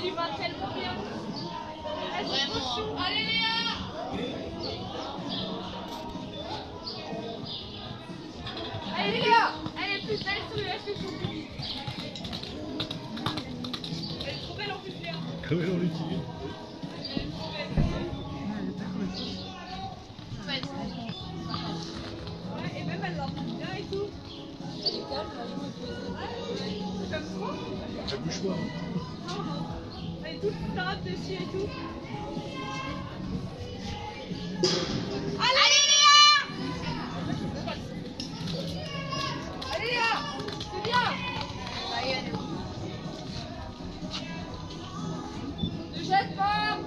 Tu vas tellement bien. Elle est trop Vraiment. chou. Allez Léa Allez Léa Elle est plus belle sur le plus chou. Elle est trop belle en plus Léa. Elle en utilise. Elle est trop belle. Ouais, Ouais, et même elle l'entend bien et tout. Elle est calme, elle est comme ça. Elle bouge pas. Est toute flotte dessus et tout. Allez Léa jette pas